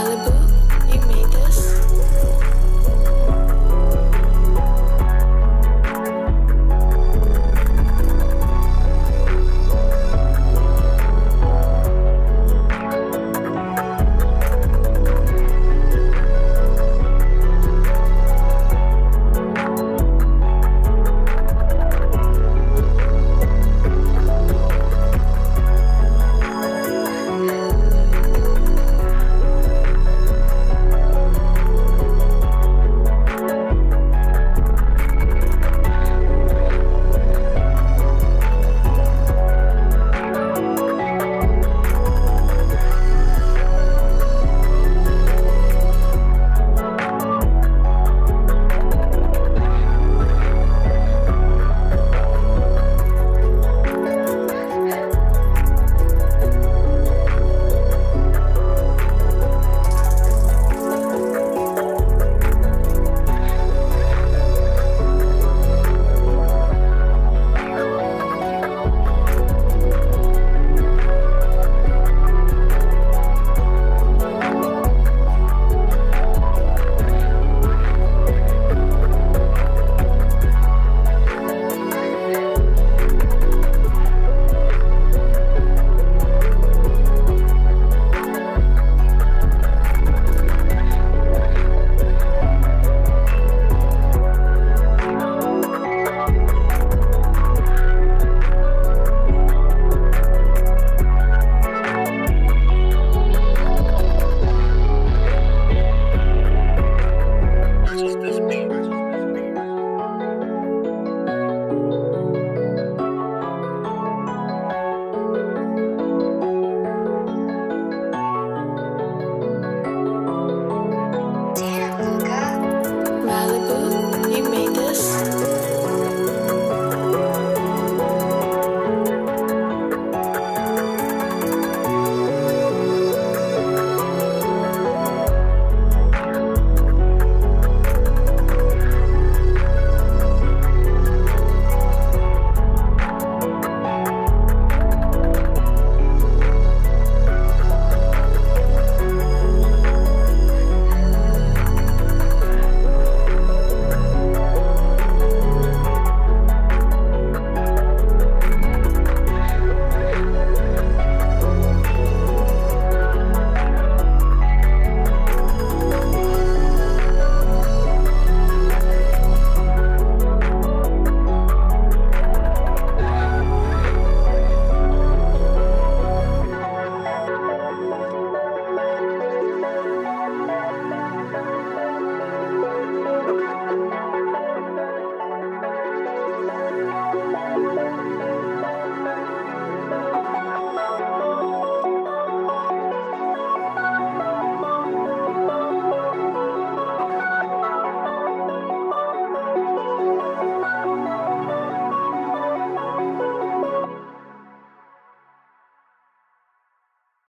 Malibu.